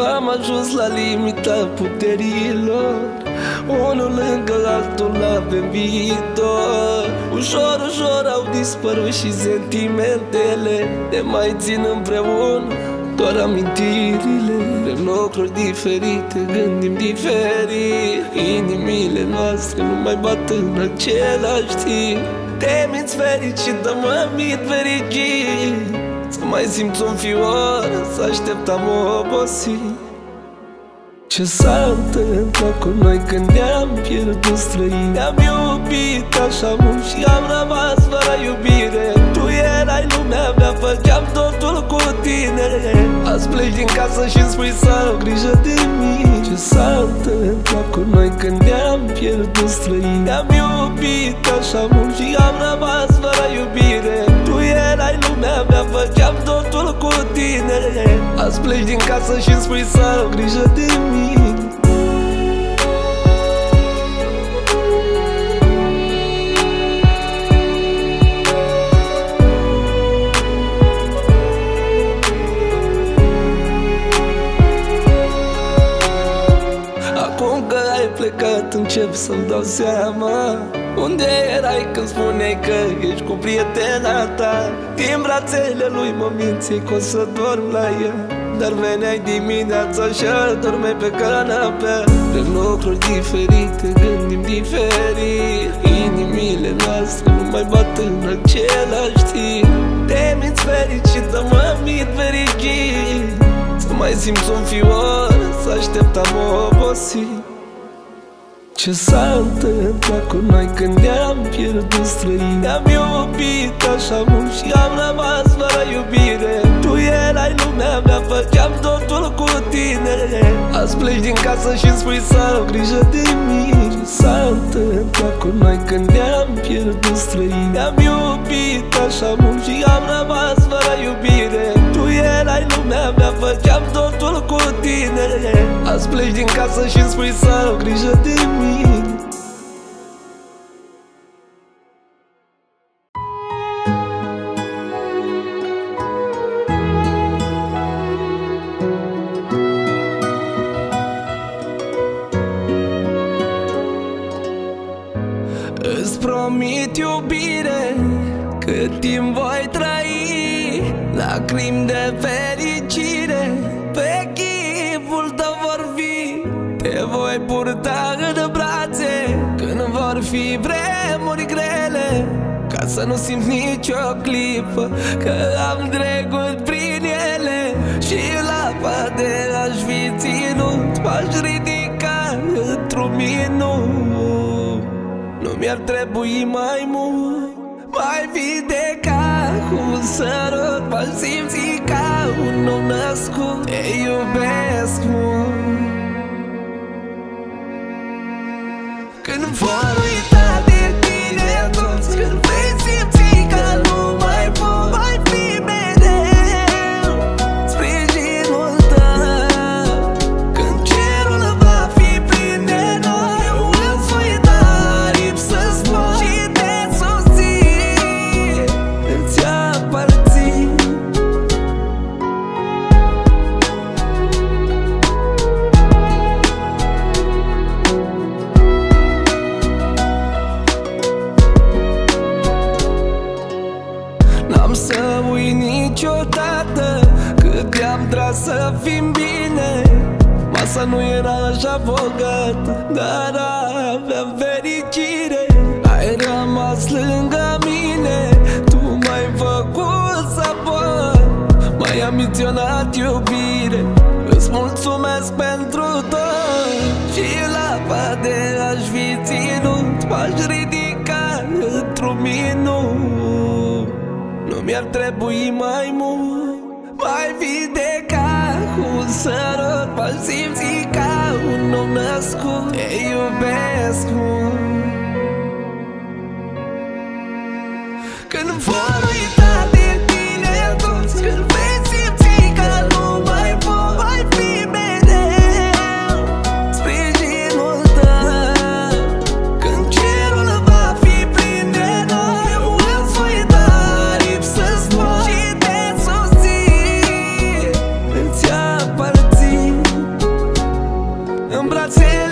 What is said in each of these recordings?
Eu am ajuns la limita puterilor. Unul lângă altul avem viitor. Ușor, ușor au dispărut și sentimentele. Ne mai țin împreună doar amintirile. Vrem lucruri diferite, gândim diferit. Inimile noastre nu mai bat în același timp. Te minți fericit, dar mă mint fericit Să mai simți un fior, să așteptam obosit. Ce s-a întâmplat cu noi când ne-am pierdut străini Ne-am iubit așa mult și am rămas fără iubire. Tu erai lumea mea, făceam totul cu tine. Azi pleci din casă și spui să ai grijă de mine. Ce s-a întâmplat cu noi când ne-am pierdut străini Ne-am iubit așa mult și am rămas fără iubire. Tu erai lumea mea, făceam totul cu tine. Azi pleci din casă și spui să ai grijă de mine încep să-mi dau seama Unde erai când spuneai că ești cu prietena ta? Din brațele lui mă minți că o să dorm la ea dar veneai dimineața și dormeai pe canapea. Vrem lucruri diferite, gândim diferit. Inimile noastre nu mai bat în același timp. Te minți fericit, dar mă mint fericit. Să mai simți un fior, să așteptam obosit ce s-a întâmplat cu noi când ne-am pierdut străini. Ne-am iubit așa mult și am rămas fără iubire. Tu erai lumea mea, făceam totul cu tine. Azi pleci din casă și spui să au grijă de mine. Ce s-a întâmplat cu noi când ne-am pierdut străini. Ne-am iubit așa mult și am rămas fără iubire. Tu erai lumea mea, făceam totul cu tine Azi pleci din casă și spui să au grijă de mine fi vremuri grele Ca să nu simți nicio clipă Că am trecut prin ele. Și la poate aș fi ținut M-aș ridica într-un minut. Nu mi-ar trebui mai mult Mai vindeca cu un sărut M-aș simți ca un nou născut. Te iubesc mult vor uita de tine toți Când Cât de-am tras să fim bine. Masa nu era așa bogată Dar aveam fericire. Ai rămas lângă mine Tu m-ai făcut să pot. M-ai ambiționat iubire Îți mulțumesc pentru tot. Și la pade aș fi ținut M-aș ridica într-un minut. Nu mi-ar trebui mai mult Mai vindeca cu un sărut M-aș simți ca un nou născut. Te iubesc mult. Când vor uita de tine toți Când Een bladzijde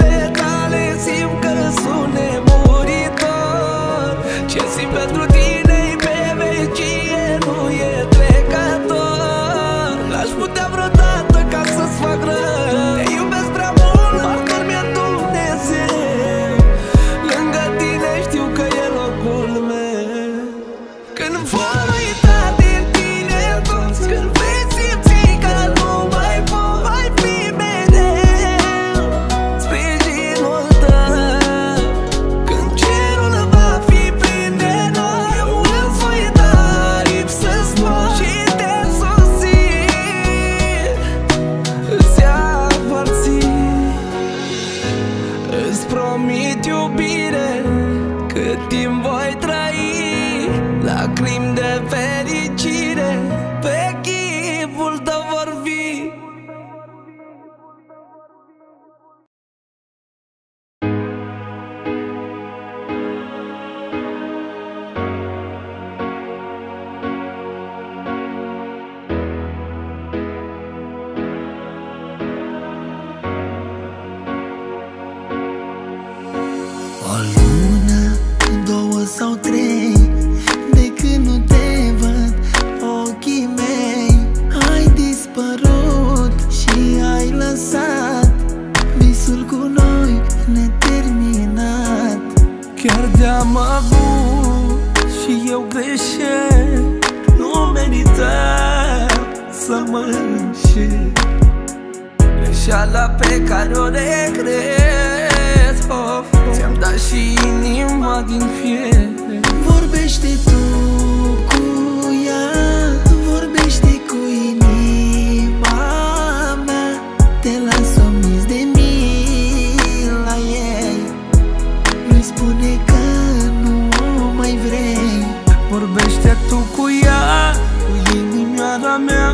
Vorbește tu cu ea, cu inimioara mea.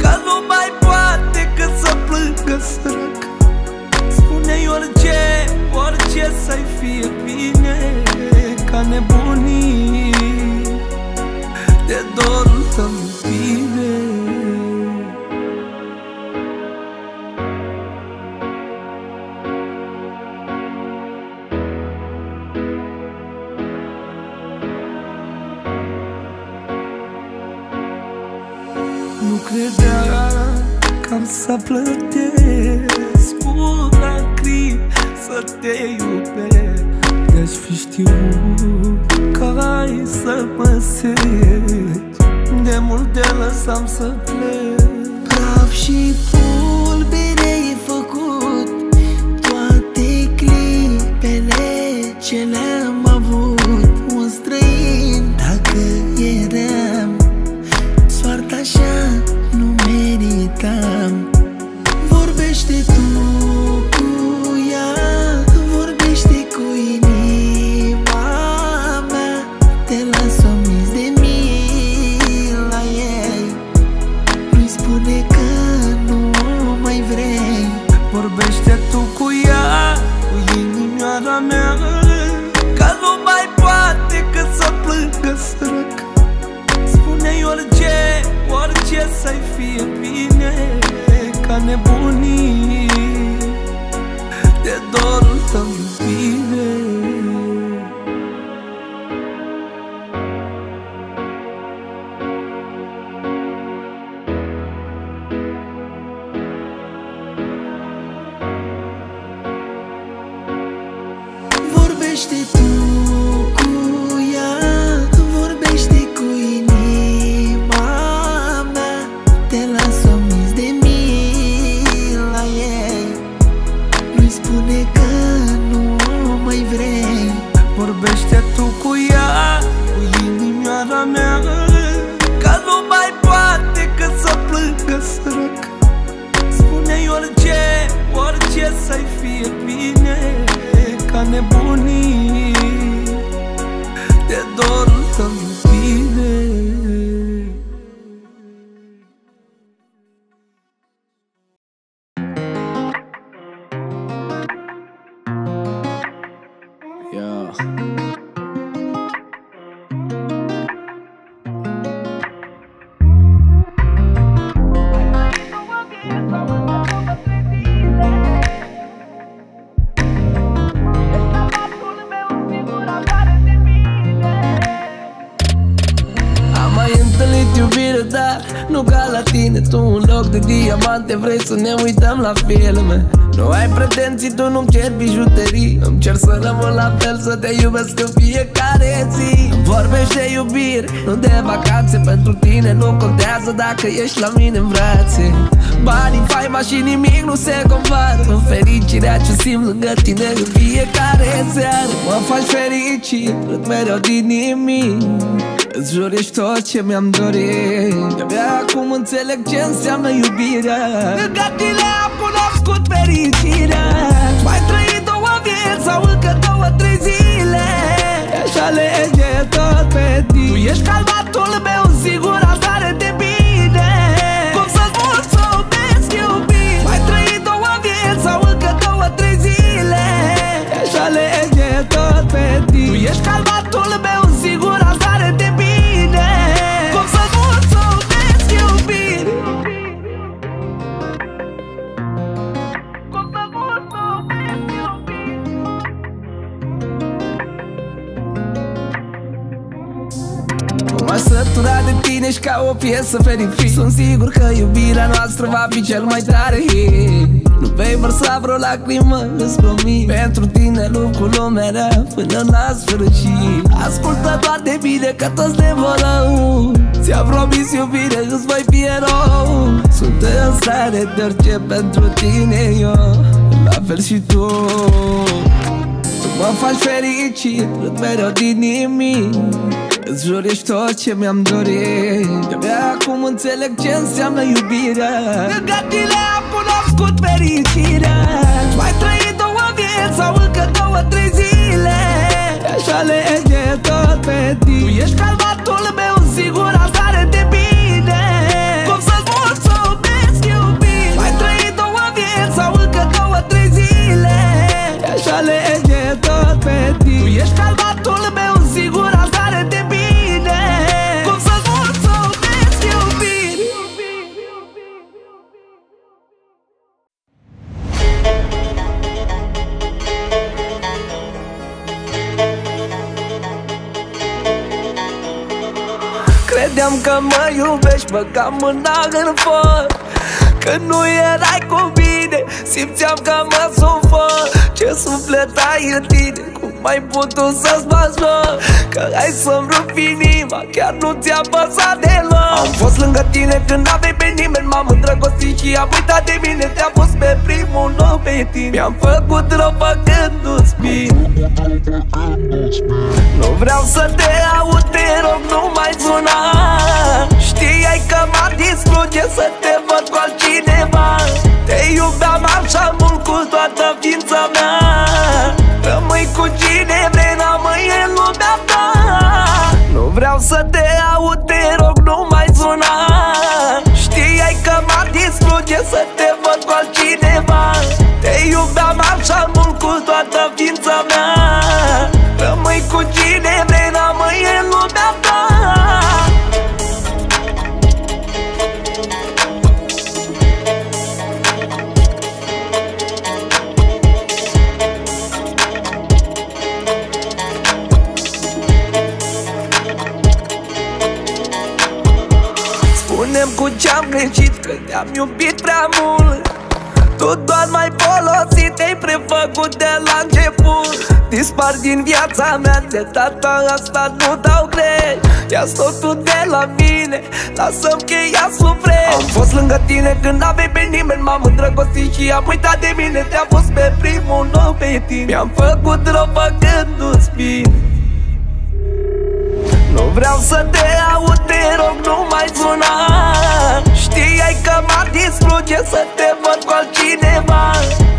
Că nu mai poate că să plângă sărac. Spune-i orice, orice să-i fie bine Ca nebunii. De dorul să plătesc cu lacrimi să te iubesc. De-aș fi știut că ai să mă segi De mult te lăsam să plec vrei să ne uităm la filme. Nu ai pretenții, tu nu-mi cer bijuterii. Îmi cer să rămân la fel, să te iubesc în fiecare zi. Îmi vorbești de iubire, nu de vacanțe Pentru tine nu contează dacă ești la mine în brațe. Banii, faima și nimic nu se compară. În fericirea ce simt lângă tine în fiecare seară. Mă faci fericit, râd mereu din nimic Îți jur ești tot ce mi-am dorit. De-abia acum înțeleg ce înseamnă iubirea. Lângă tine am cunoscut fericirea. Mai trăit două vieți sau încă două, trei zile. Aș alege tot pe tine. Tu ești calmatul meu, sigura stare de bine. Cum să-ți mulțumesc iubit Mai trăit două vieți sau încă două, trei zile. Aș alege tot pe tine. Tu ești calmatul M-aș sătura de tine și ca o piesă fericit. Sunt sigur că iubirea noastră va fi cel mai tare hit. Nu Vei vărsa vreo lacrimă, îți promit. Pentru tine lucrul lumea rea până la sfârșit. Ascultă doar de bine că toți ne vor rău Ți-am promis iubire, îți voi fi erou. Sunt în stare de orice pentru tine eu. La fel și tu. Tu mă faci fericit, râd mereu din nimic Îți jur ești tot ce mi-am dorit. De acum înțeleg ce înseamnă iubirea Lângă tine am cunoscut fericirea Mai trăit două vieți sau încă două, trei zile. Aș alege tot pe tine. Tu ești calmatul meu, sigur că mă iubești, băgam mâna în foc. Că nu erai cu mine, simțeam că mă sufăr Ce suflet ai în tine, cum ai putut să-ți bați joc Că ai să-mi rupi inima, chiar nu ți-a păsat deloc. Am fost lângă tine când aveai pe nimeni M-am îndrăgostit și am uitat de mine Te-am pus pe primul loc pe tine. Mi-am făcut rău făcându-ți bine. Nu vreau să te aud, te rog, nu mai suna. Știai că m-ar distruge să te văd cu altcineva. Te iubeam așa mult cu toată ființa mea Rămâi cu cine vrei, rămâi în lumea ta. Nu vreau să te aud, viața mea De data asta nu dau greș ia totul de la mine Lasă-mi că ea suflet Am fost lângă tine când n-aveai pe nimeni M-am îndrăgostit și am uitat de mine Te-am pus pe primul loc pe tine. Mi-am făcut rău făcându-ți bine. Nu vreau să te aud, te rog, nu mai suna Știai că m-ar distruge să te văd cu altcineva.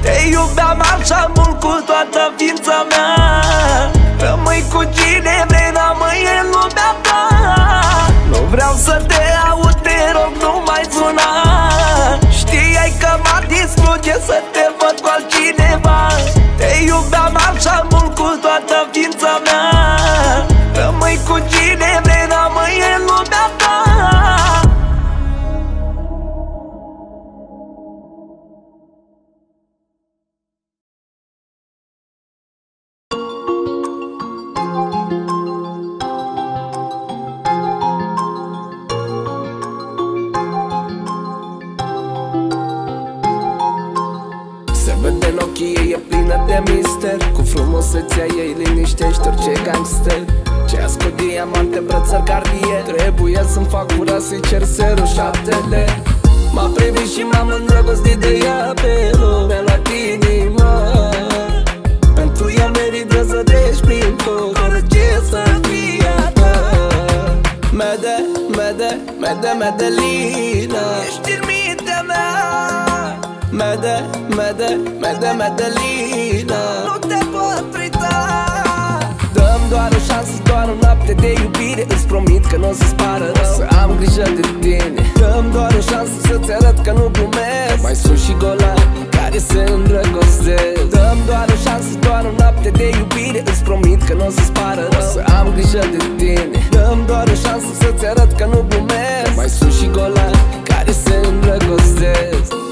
Te iubeam așa mult mede, mede, Medelina Ești în mintea mea. Mede, mede, mede, Medelina Nu te pot uita. Dăm doar o șansă, doar o noapte de iubire. Îți promit că nu o să-ți pară rău. Să am grijă de tine. Dăm doar o șansă să-ți arăt că nu glumesc. Mai sunt și golani care se îndrăgostesc. Dăm doar o șansă, doar o noapte de iubire. Îți promit că nu o să-ți pară rău. Să am grijă de tine. Dăm doar o șansă să-ți arăt că nu glumesc. Mai sunt și golani care se îndrăgostesc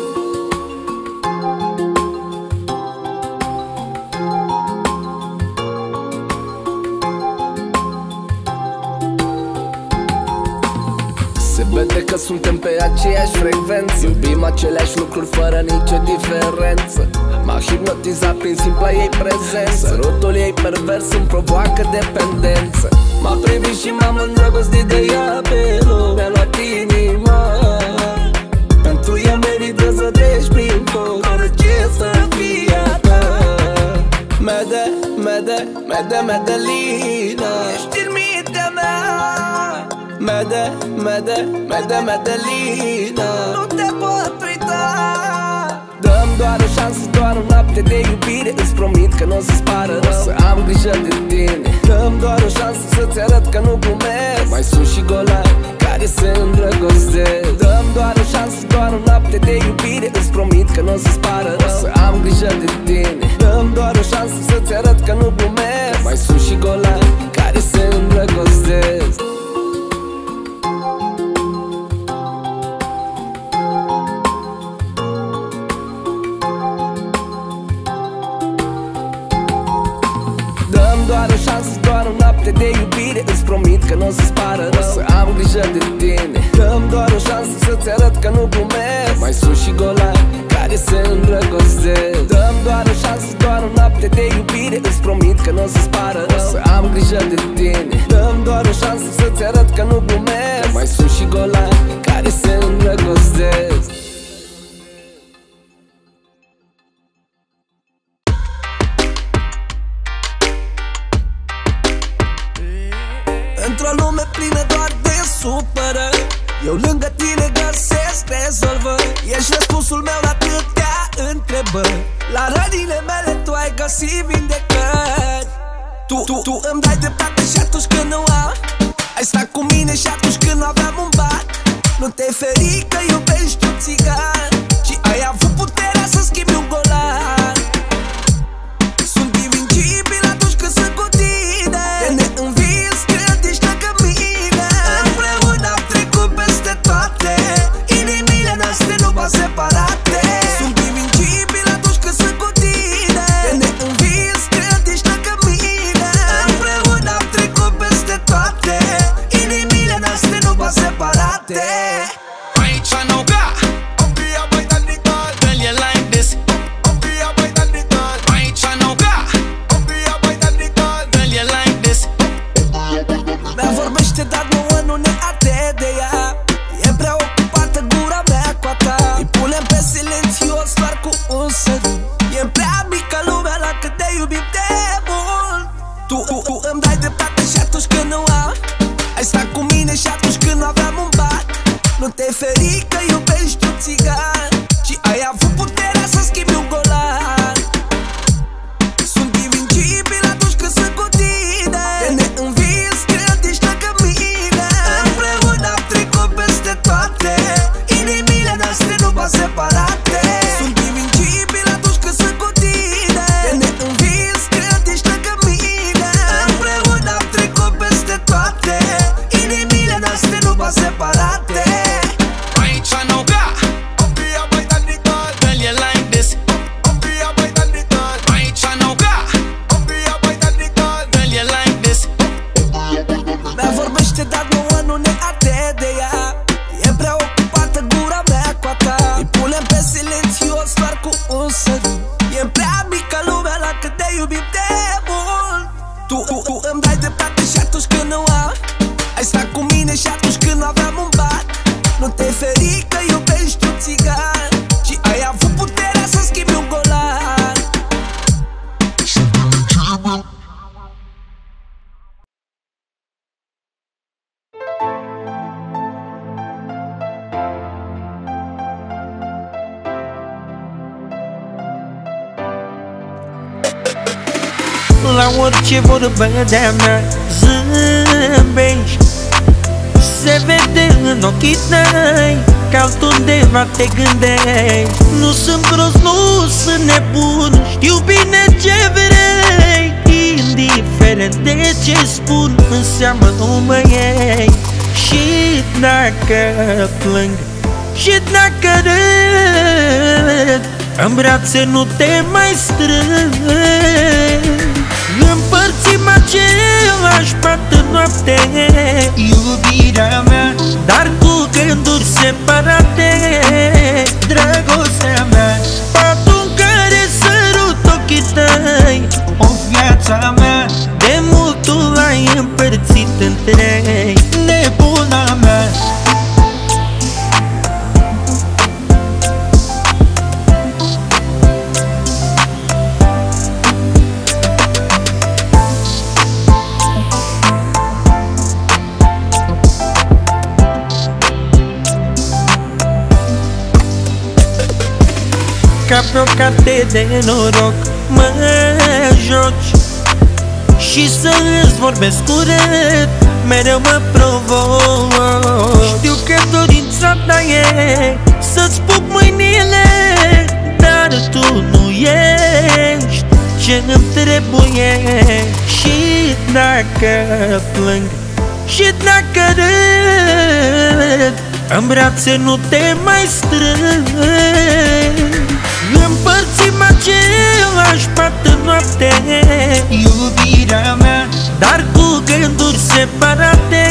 că sunt suntem pe aceeași frecvență. Iubim aceleași lucruri fără nicio diferență. M-a hipnotizat prin simpla ei prezență. Sărutul ei pervers îmi provoacă dependență. M-a privit și m-am îndrăgostit de ea pe lume Mi-a luat inima. Pentru ea merită să treci prin foc. Orice să fie a ta? Mede, mede, mede, medelina mede, mede, medelina Nu te pot uita. Dăm doar o șansă, doar o noapte de iubire. Îți promit că nu o să spară rău Să am grijă de tine. Dăm doar o șansă să-ți arăt că nu glumesc. Mai sunt și golani care se îndrăgostesc. Dăm doar o șansă, doar o noapte de iubire. Îți promit că nu o să spară rău. Să am grijă de tine. Dăm doar o șansă să-ți arăt că nu glumesc. Mai sunt și golani care se îndrăgostesc că nu o să spară rău Să am grijă de tine. Dăm doar o șansă să-ți arăt că nu glumesc vorbă de-a mea Zâmbești. Se vede în ochii tăi Că altundeva te gândești. Nu sunt prost, nu sunt nebun Știu bine ce vrei. Indiferent de ce spun În seamă nu mă iei Și dacă plâng Și dacă râd În brațe nu te mai strâng. Împărțim același pat în noapte. Iubirea mea Dar cu gânduri separate Dragostea mea Patul în care sărut ochii tăi. O viața mea De mult tu l-ai împărțit în trei Nebuna mea Ca pe o carte de noroc Mă joci. Și să îți vorbesc urât Mereu mă provoc. Știu că dorința ta e Să-ți pup mâinile Dar tu nu ești ce îmi trebuie. Și dacă plâng Și dacă râd În brațe nu te mai strâng Împărțim același pat în noapte. Iubirea mea. Dar cu gânduri separate.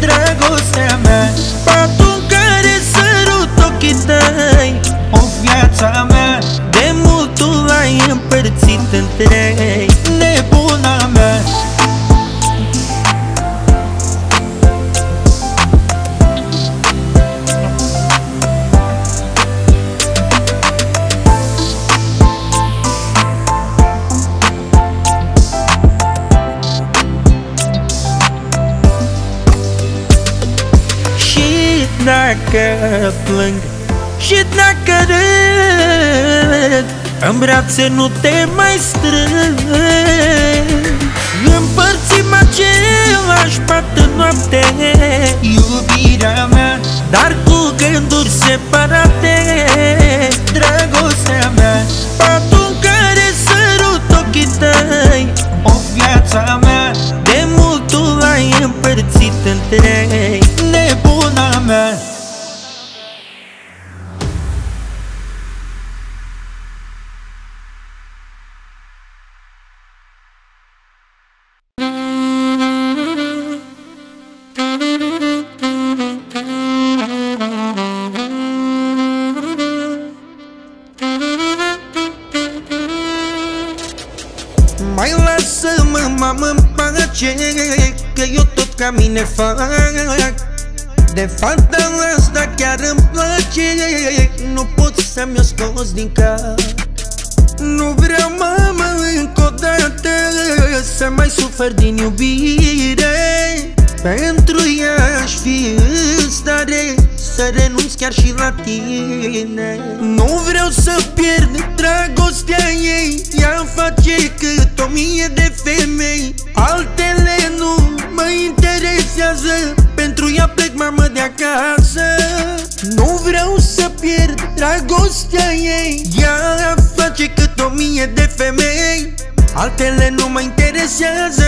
Dragostea mea. Patul în care sărut ochii tăi. O viața mea. De mult tu l-ai împărțit în trei Nebuna mea dacă plâng. Și dacă râd În brațe nu te mai strâng. Împărțim același pat în noapte. Iubirea mea Dar cu gânduri separate. Dragostea mea Patul în care sărut ochii tăi. O viața mea De mult tu l-ai împărțit în trei Nebuna mea Mai lasă-mă, mamă, în pace Că eu tot ca mine fac. De fata asta chiar îmi place Nu pot să-mi o scos din cap. Nu vreau, mamă, încă o dată Să mai sufăr din iubire. Pentru ea aș fi în stare Să renunț chiar și la tine. Nu vreau să pierd dragostea ei Ea face cât o mie de femei. Altele nu mă interesează Pentru ea plec mamă de acasă. Nu vreau să pierd dragostea ei Ea face cât o mie de femei. Altele nu mă interesează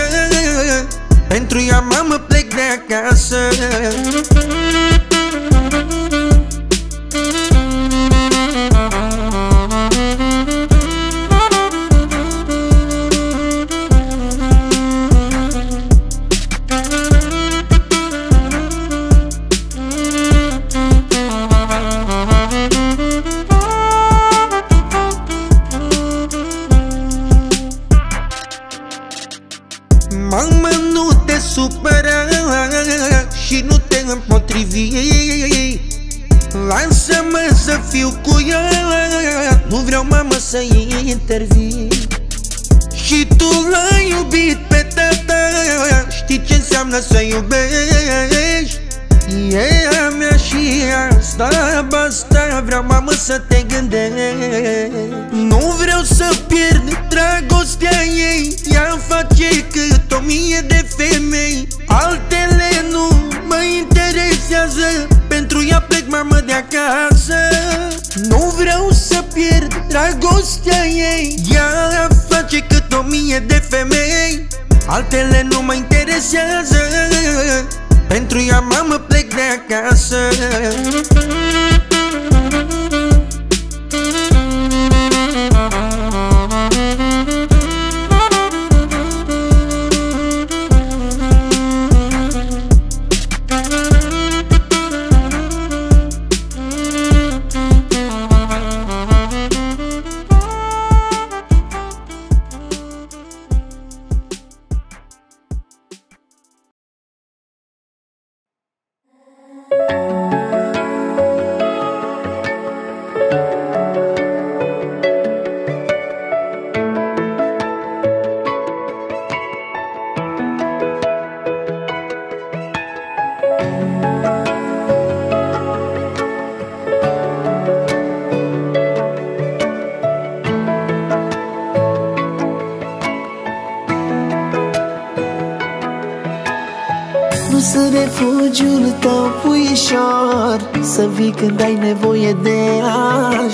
Pentru ea mamă plec de acasă de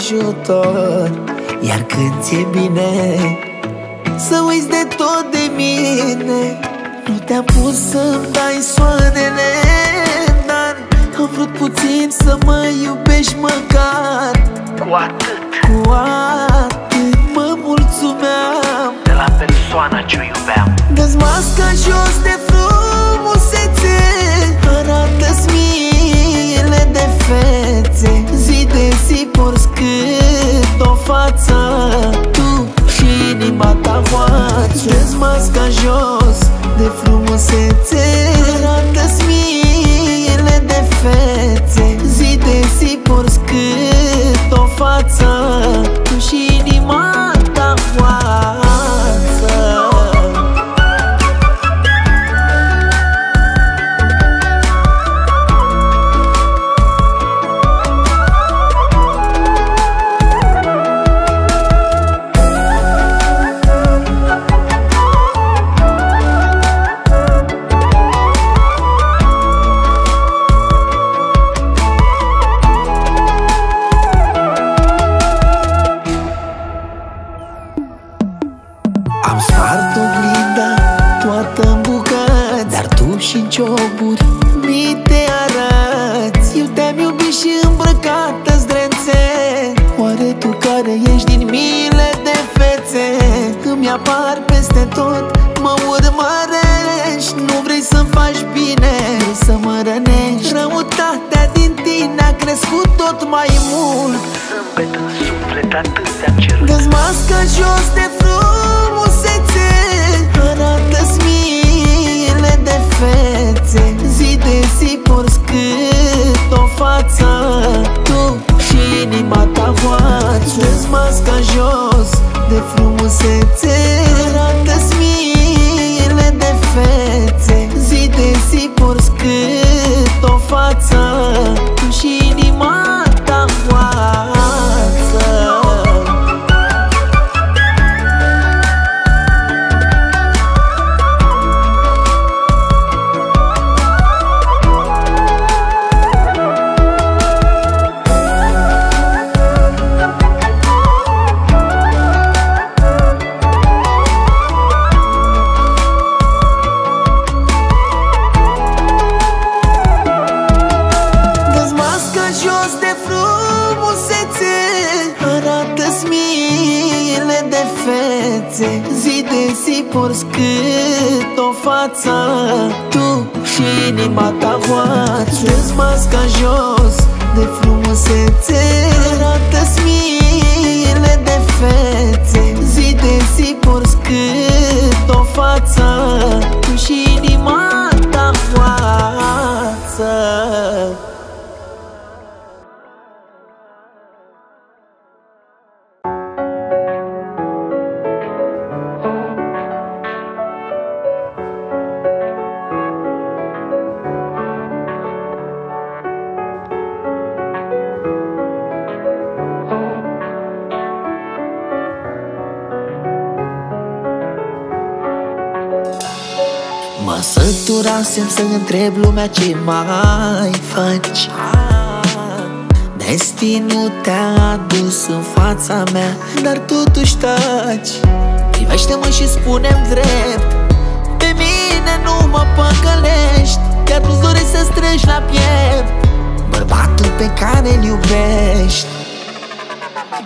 ajutor. Iar când ți-e bine Să uiți de tot de mine. Nu te-am pus să-mi dai soarele Dar am vrut puțin să mă iubești măcar. Cu atât. Cu atât mă mulțumeam. De la persoana ce o iubeam. Dă-ți masca jos de frumusețe Arată-ți miile de fețe Zi de zi porți cât o față Tu și inima ta voață. Dă-ți masca jos de frumusețe Arată-ți miile de fețe. Zi de zi porți cât side. Săturasem să întreb lumea ce mai faci. Destinul te-a adus în fața mea Dar totuși taci. Privește-mă și spune-mi drept Pe mine nu mă păcălești Chiar nu-ți dorești să strângi la piept. Bărbatul pe care îl iubești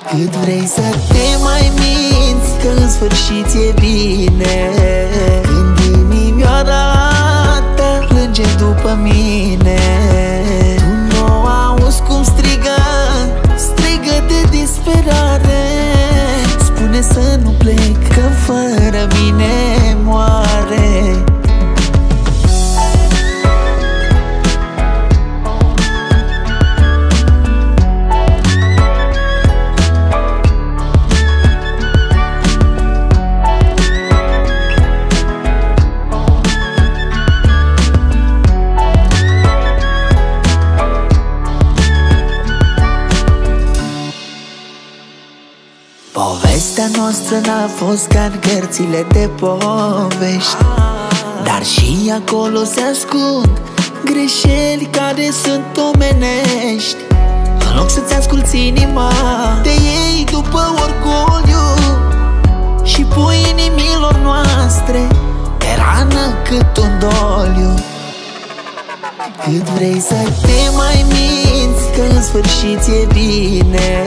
cât vrei să te mai minți Că în sfârșit e bine. Când inimioara ta plânge fost ca în cărțile de povești. Dar și acolo se ascund Greșeli care sunt omenești. În loc să-ți asculti inima Te iei după orgoliu Și pui inimilor noastre Pe rană cât un doliu. Cât vrei să te mai minți Că în sfârșit e bine